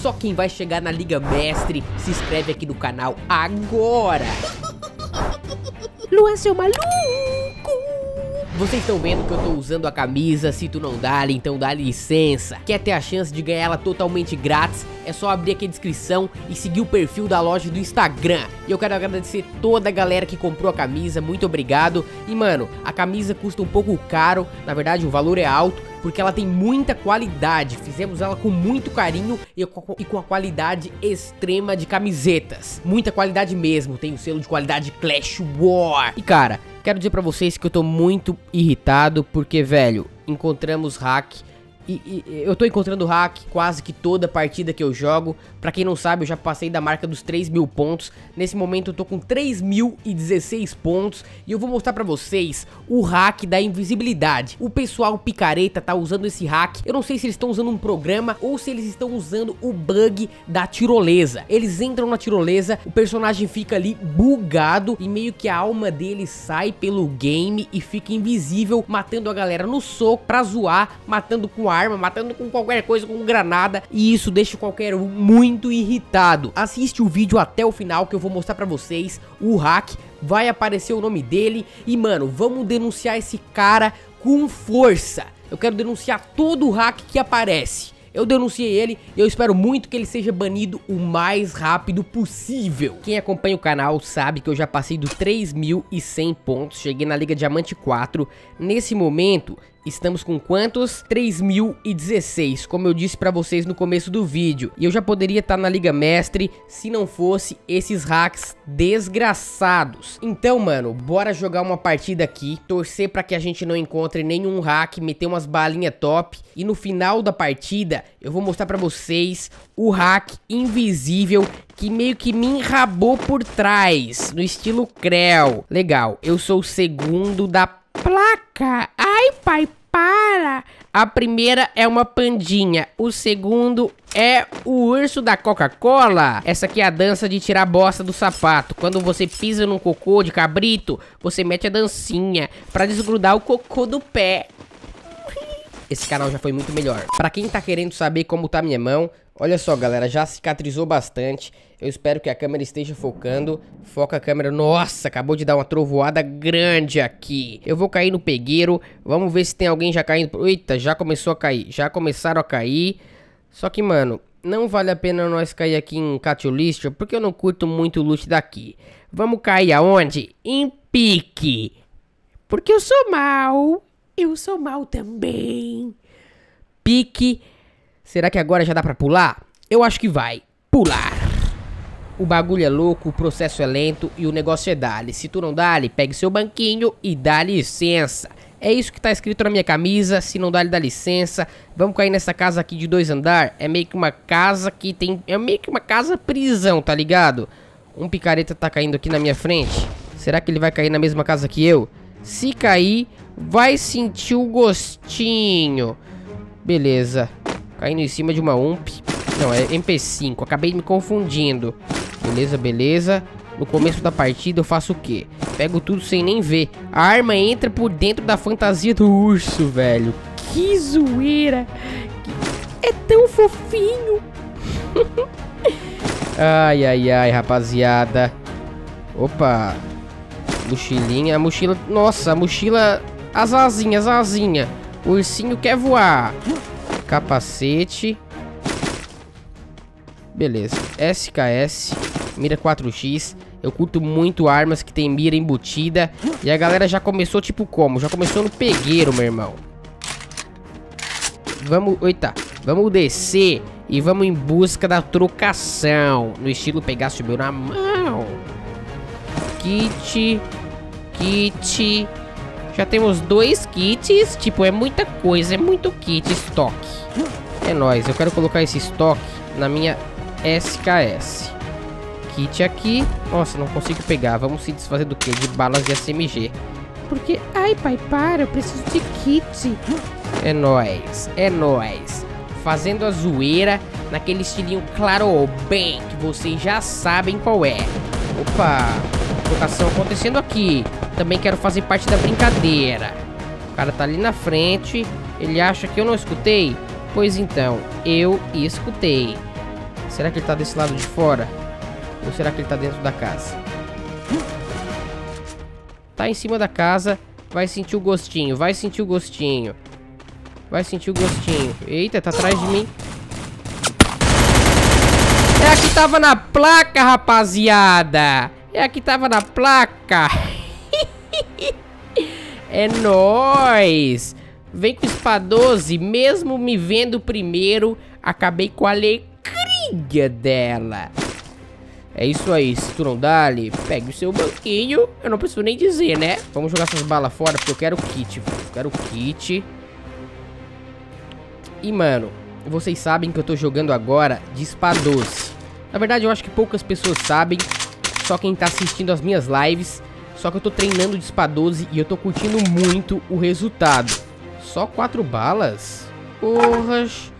Só quem vai chegar na Liga Mestre se inscreve aqui no canal agora. Luan, seu maluco! Vocês estão vendo que eu tô usando a camisa, se tu não dá, então dá licença. Quer ter a chance de ganhar ela totalmente grátis? É só abrir aqui a descrição e seguir o perfil da loja do Instagram. E eu quero agradecer toda a galera que comprou a camisa, muito obrigado. E mano, a camisa custa um pouco caro, na verdade o valor é alto, porque ela tem muita qualidade. Fizemos ela com muito carinho e com a qualidade extrema de camisetas. Muita qualidade mesmo, tem o selo de qualidade Clash War. E cara, quero dizer pra vocês que eu tô muito irritado porque, velho, encontramos hack e, e, eu tô encontrando hack quase que toda partida que eu jogo. Pra quem não sabe, eu já passei da marca dos 3 mil pontos. Nesse momento eu tô com 3.016 pontos. E eu vou mostrar pra vocês o hack da invisibilidade. O pessoal picareta tá usando esse hack. Eu não sei se eles estão usando um programa ou se eles estão usando o bug da tirolesa. Eles entram na tirolesa, o personagem fica ali bugado e meio que a alma dele sai pelo game e fica invisível, matando a galera no soco pra zoar, matando com ar arma, matando com qualquer coisa, com granada. E isso deixa qualquer um muito irritado. Assiste o vídeo até o final que eu vou mostrar pra vocês o hack. Vai aparecer o nome dele. E, mano, vamos denunciar esse cara com força. Eu quero denunciar todo o hack que aparece. Eu denunciei ele e eu espero muito que ele seja banido o mais rápido possível. Quem acompanha o canal sabe que eu já passei do 3.100 pontos, cheguei na Liga Diamante 4. Nesse momento, Estamos com quantos? 3.016, como eu disse pra vocês no começo do vídeo. E eu já poderia estar tá na Liga Mestre se não fosse esses hacks desgraçados. Então, mano, bora jogar uma partida aqui, torcer pra que a gente não encontre nenhum hack, meter umas balinhas top. E no final da partida, eu vou mostrar pra vocês o hack invisível que meio que me enrabou por trás, no estilo Creu. Legal, eu sou o segundo da placa. Ai, pai, A primeira é uma pandinha, o segundo é o urso da Coca-Cola. Essa aqui é a dança de tirar a bosta do sapato. Quando você pisa num cocô de cabrito, você mete a dancinha pra desgrudar o cocô do pé. Esse canal já foi muito melhor. Pra quem tá querendo saber como tá minha mão, olha só galera, já cicatrizou bastante. Eu espero que a câmera esteja focando. Foca a câmera. Nossa, acabou de dar uma trovoada grande aqui. Eu vou cair no pegueiro. Vamos ver se tem alguém já caindo. Eita, já começou a cair. Já começaram a cair. Só que, mano, não vale a pena nós cair aqui em Catiolistro, porque eu não curto muito o loot daqui. Vamos cair aonde? Em pique. Porque eu sou mal. Eu sou mal também. Pique. Será que agora já dá pra pular? Eu acho que vai. Pular. O bagulho é louco, o processo é lento e o negócio é dali. Se tu não dá-lhe, pegue seu banquinho e dá licença. É isso que tá escrito na minha camisa, se não dá-lhe dá licença. Vamos cair nessa casa aqui de dois andar. É meio que uma casa que tem... É meio que uma casa prisão, tá ligado? Um picareta tá caindo aqui na minha frente. Será que ele vai cair na mesma casa que eu? Se cair, vai sentir o gostinho. Beleza. Caindo em cima de uma UMP. Não, é MP5. Acabei me confundindo. Beleza, beleza. No começo da partida eu faço o quê? Pego tudo sem nem ver. A arma entra por dentro da fantasia do urso, velho. Que zoeira. É tão fofinho. ai, ai, ai, rapaziada. Opa. Mochilinha. A mochila... Nossa, a mochila... As asinhas, as asinhas. O ursinho quer voar. Capacete. Beleza. SKS mira 4x. Eu curto muito armas que tem mira embutida. E a galera já começou tipo como? Já começou no pegueiro, meu irmão. Vamos... Eita. Vamos descer e vamos em busca da trocação. No estilo pegar subiu na mão. Kit. Kit. Já temos dois kits. Tipo, é muita coisa. É muito kit estoque. É nóis. Eu quero colocar esse estoque na minha SKS kit aqui. Nossa, não consigo pegar. Vamos se desfazer do que? De balas de SMG. Porque, ai pai, para, eu preciso de kit. É nóis, é nóis. Fazendo a zoeira naquele estilinho claro bem, que vocês já sabem qual é. Opa, trocação acontecendo aqui. Também quero fazer parte da brincadeira. O cara tá ali na frente. Ele acha que eu não escutei? Pois então, eu escutei. Será que ele tá desse lado de fora? Ou será que ele tá dentro da casa? Tá em cima da casa. Vai sentir o gostinho, vai sentir o gostinho. Vai sentir o gostinho. Eita, tá atrás de mim. É a que tava na placa, rapaziada. É a que tava na placa. É nóis. Vem com o 12, mesmo me vendo primeiro, acabei com a alegria dela. É isso aí, se tu não dá ali, pegue o seu banquinho. Eu não preciso nem dizer, né? Vamos jogar essas balas fora, porque eu quero kit, velho. Eu quero kit. E, mano, vocês sabem que eu tô jogando agora de espadoce. Na verdade, eu acho que poucas pessoas sabem. Só quem tá assistindo as minhas lives. Só que eu tô treinando de espadoze e eu tô curtindo muito o resultado. Só quatro balas? Porras.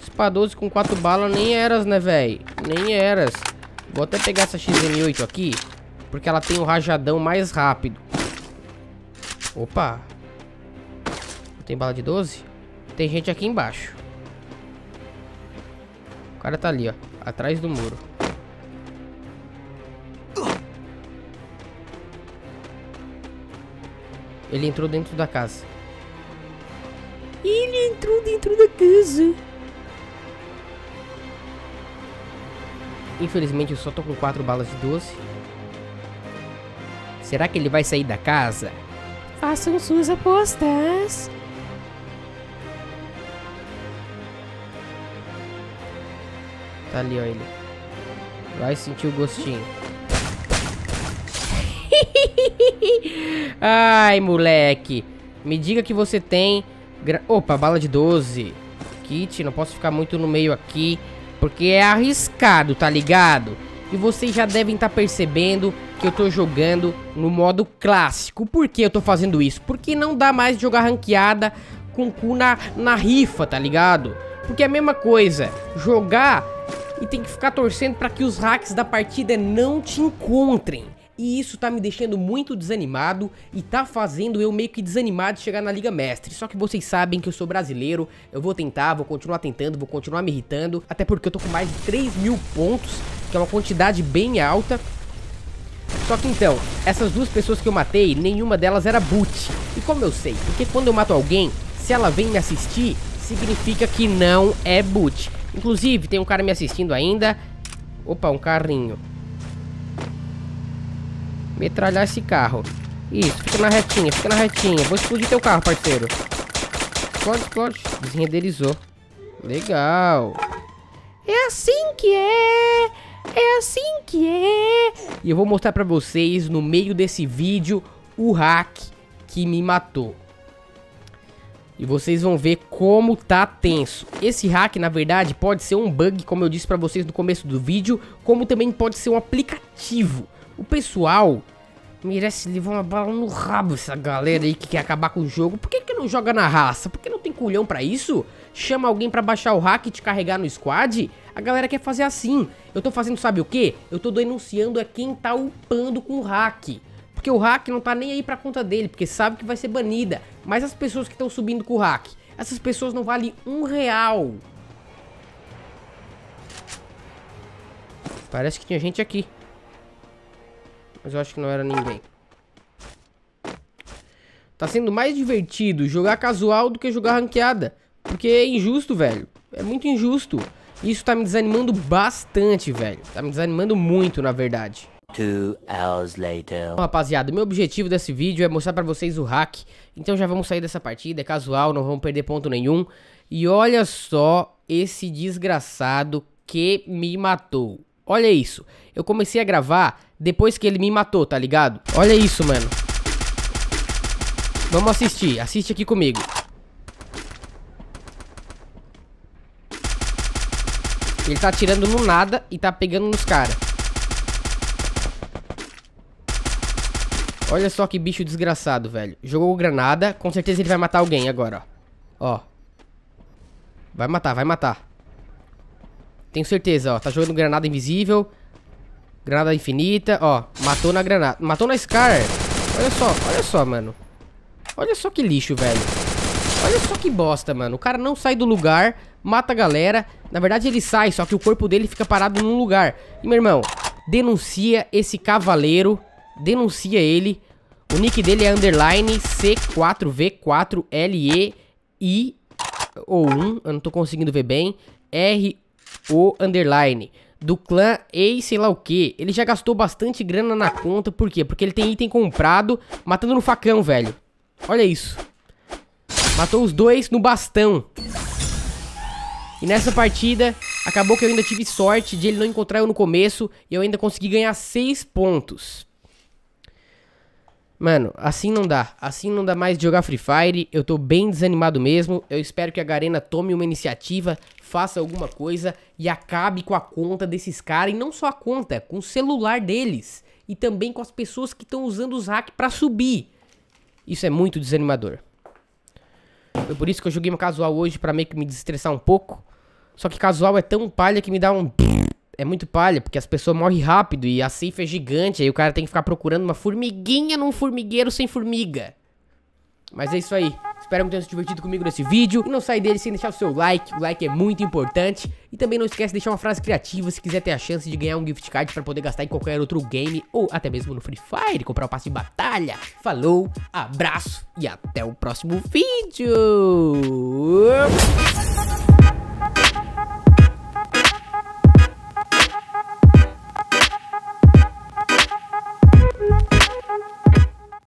Espadoze com quatro balas nem eras, né, velho? Nem eras. Vou até pegar essa XM8 aqui. Porque ela tem o um rajadão mais rápido. Opa. Tem bala de 12? Tem gente aqui embaixo. O cara tá ali, ó. Atrás do muro. Ele entrou dentro da casa. Ele entrou dentro da casa. Infelizmente eu só tô com quatro balas de 12. Será que ele vai sair da casa? Façam suas apostas. Tá ali, ó, ele. Vai sentir o gostinho. Ai, moleque. Me diga que você tem... Opa, bala de 12. Kit, não posso ficar muito no meio aqui. Porque é arriscado, tá ligado? E vocês já devem estar tá percebendo que eu tô jogando no modo clássico. Por que eu tô fazendo isso? Porque não dá mais jogar ranqueada com o cu na, na rifa, tá ligado? Porque é a mesma coisa, jogar e tem que ficar torcendo para que os hacks da partida não te encontrem. E isso tá me deixando muito desanimado e tá fazendo eu meio que desanimado de chegar na Liga Mestre. Só que vocês sabem que eu sou brasileiro, eu vou tentar, vou continuar tentando, vou continuar me irritando. Até porque eu tô com mais de 3 mil pontos, que é uma quantidade bem alta. Só que então, essas duas pessoas que eu matei, nenhuma delas era boot. E como eu sei? Porque quando eu mato alguém, se ela vem me assistir, significa que não é boot. Inclusive, tem um cara me assistindo ainda. Opa, um carrinho. Metralhar esse carro. Isso, fica na retinha, fica na retinha. Vou explodir teu carro, parceiro. Explode, explode. Desrenderizou. Legal. É assim que é. É assim que é. E eu vou mostrar pra vocês, no meio desse vídeo, o hack que me matou. E vocês vão ver como tá tenso. Esse hack, na verdade, pode ser um bug, como eu disse pra vocês no começo do vídeo, como também pode ser um aplicativo. O pessoal merece levar uma bala no rabo, essa galera aí que quer acabar com o jogo. Por que, que não joga na raça? Por que não tem culhão pra isso? Chama alguém pra baixar o hack e te carregar no squad? A galera quer fazer assim. Eu tô fazendo sabe o que? Eu tô denunciando a quem tá upando com o hack. Porque o hack não tá nem aí pra conta dele, porque sabe que vai ser banida. Mas as pessoas que estão subindo com o hack, essas pessoas não valem um real. Parece que tinha gente aqui. Mas eu acho que não era ninguém. Tá sendo mais divertido jogar casual do que jogar ranqueada. Porque é injusto, velho. É muito injusto. Isso tá me desanimando bastante, velho. Tá me desanimando muito, na verdade. Two hours later. Bom, rapaziada, meu objetivo desse vídeo é mostrar pra vocês o hack. Então já vamos sair dessa partida, é casual, não vamos perder ponto nenhum. E olha só esse desgraçado que me matou. Olha isso. Eu comecei a gravar depois que ele me matou, tá ligado? Olha isso, mano. Vamos assistir. Assiste aqui comigo. Ele tá atirando no nada e tá pegando nos caras. Olha só que bicho desgraçado, velho. Jogou granada. Com certeza ele vai matar alguém agora, ó. Ó. Vai matar, vai matar. Tenho certeza, ó. Tá jogando granada invisível. Granada infinita, ó. Matou na granada. Matou na Scar. Olha só, olha só, mano. Olha só que lixo, velho. Olha só que bosta, mano. O cara não sai do lugar, mata a galera. Na verdade ele sai, só que o corpo dele fica parado num lugar. E meu irmão, denuncia esse cavaleiro, denuncia ele. O nick dele é underline C4V4LEI ou 1, eu não tô conseguindo ver bem. R O underline do clã Ei sei lá o que. Ele já gastou bastante grana na conta, por quê? Porque ele tem item comprado matando no facão, velho. Olha isso. Matou os dois no bastão. E nessa partida, acabou que eu ainda tive sorte de ele não encontrar eu no começo e eu ainda consegui ganhar 6 pontos. Mano, assim não dá. Assim não dá mais de jogar Free Fire. Eu tô bem desanimado mesmo. Eu espero que a Garena tome uma iniciativa, faça alguma coisa e acabe com a conta desses caras. E não só a conta, com o celular deles. E também com as pessoas que estão usando os hacks pra subir. Isso é muito desanimador. Foi por isso que eu joguei uma casual hoje pra meio que me desestressar um pouco. Só que casual é tão palha que me dá um é muito palha, porque as pessoas morrem rápido e a safe é gigante, aí o cara tem que ficar procurando uma formiguinha num formigueiro sem formiga. Mas é isso aí. Espero que tenham se divertido comigo nesse vídeo. E não sai dele sem deixar o seu like. O like é muito importante. E também não esquece de deixar uma frase criativa se quiser ter a chance de ganhar um gift card para poder gastar em qualquer outro game. Ou até mesmo no Free Fire, comprar o passe de batalha. Falou, abraço e até o próximo vídeo.